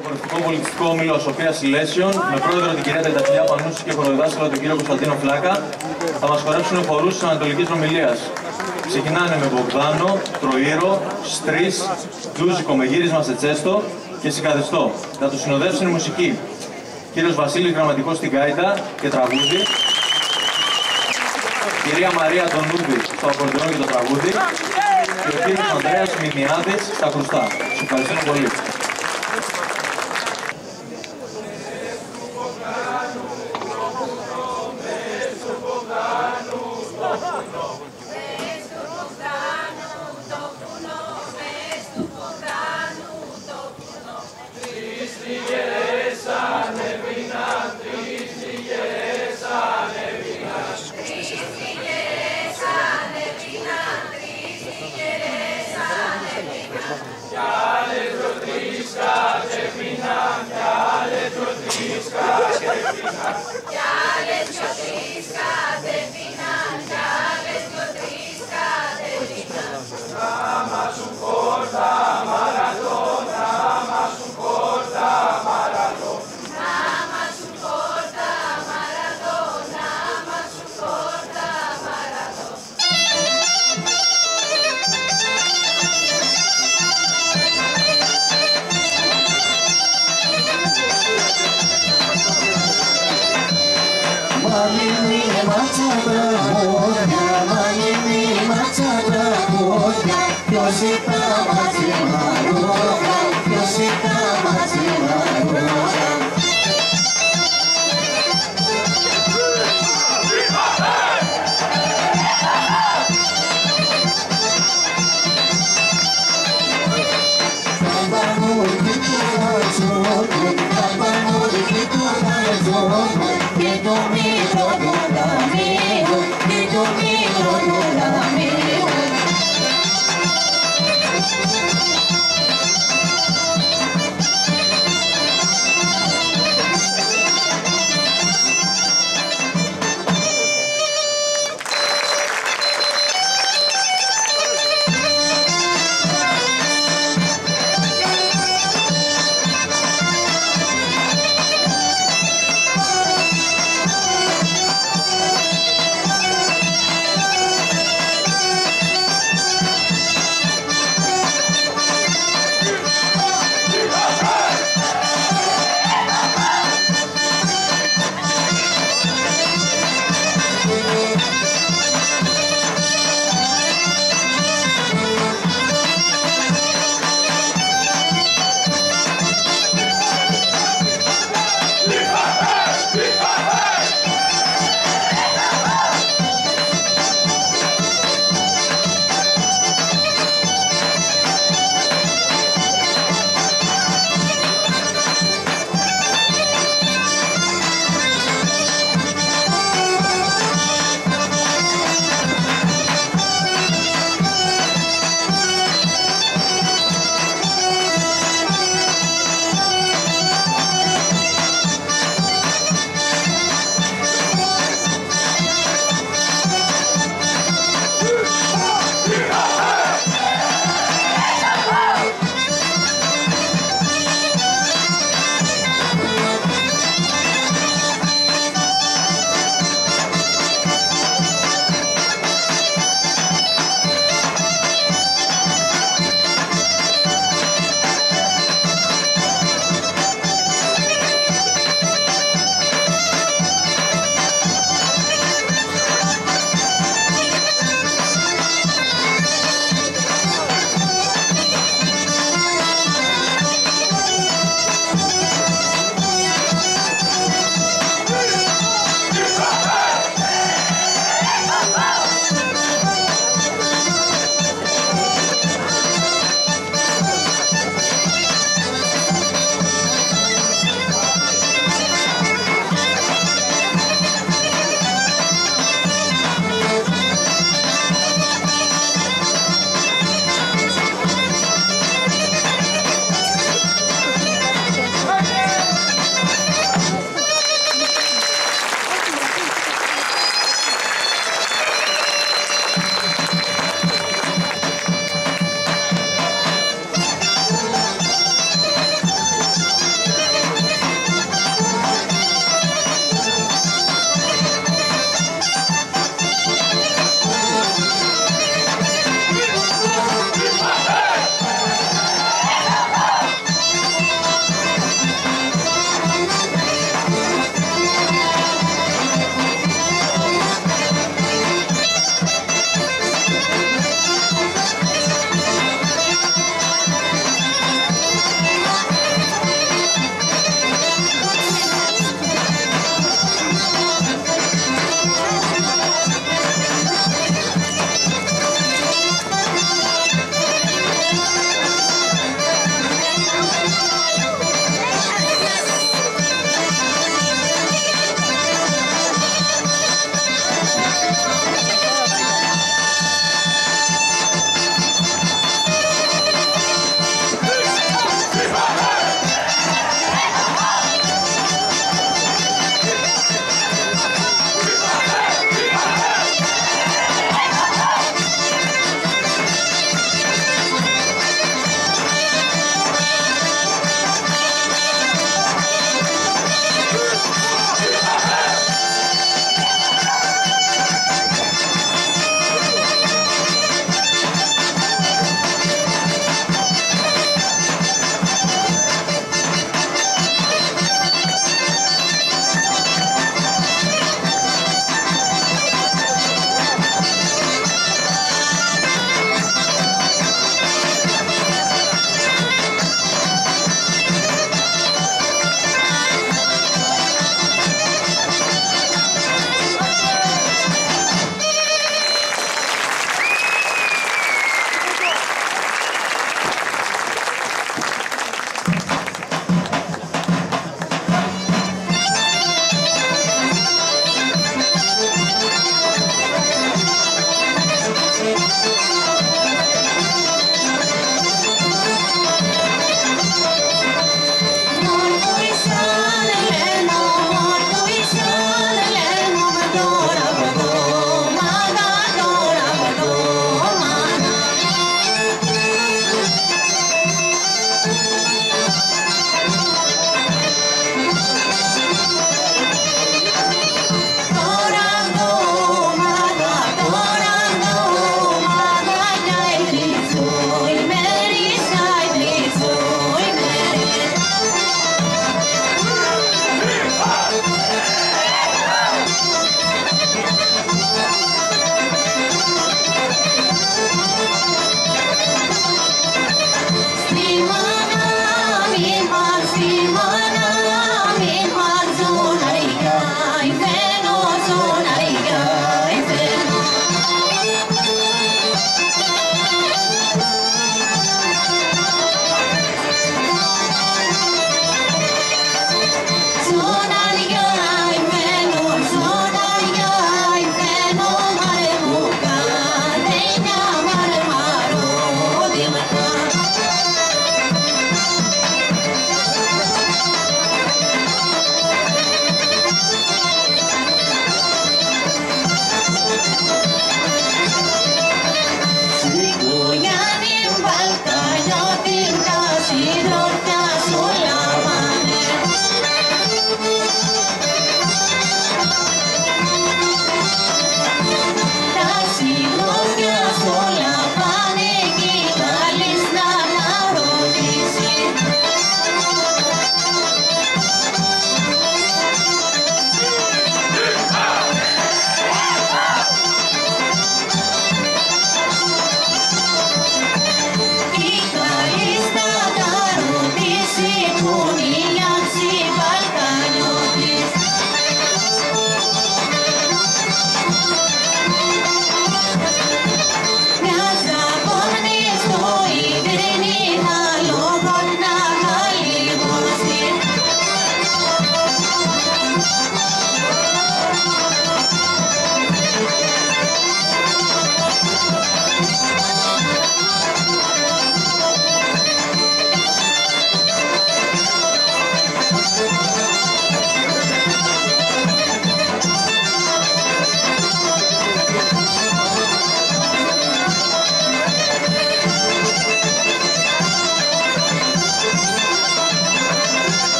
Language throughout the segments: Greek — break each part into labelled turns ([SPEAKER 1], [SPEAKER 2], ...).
[SPEAKER 1] στο Κορυφικό Πολιτιστικό Όμιλο Σοφίας Σιλέσιον με πρόεδρο την κυρία Τεταφυλιά Πανούση και χωροδιδάσκαλο τον κύριο Κωνσταντίνο Φλάκα θα μας χορέψουν χορούς της Ανατολικής Ομιλίας. Ξεκινάνε με Μπογδάνο, Τροήρο, Στρι, Τούζικο με γύρισμα σε τσέστο και συγκαθιστό. Θα τους συνοδεύσουν η μουσική. Κύριος Βασίλης Γραμματικός στην Κάιτα και τραγούδι. Κυρία Μαρία Αντωνούδη στο ακορντεόν και το τραγούδι. Και ο κύριος Ανδρέας Μιμιάδης στα κρουστά. Σας ευχαριστώ πολύ.
[SPEAKER 2] বাসি তা বাসি মা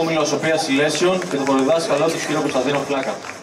[SPEAKER 1] Ευχαριστούμε πολύ το Χορευτικό Πολιτιστικό Όμιλο Σοφία Συλλέσεων και τον χοροδάσκαλό του κύριο Κωνσταντίνο Φλάκα.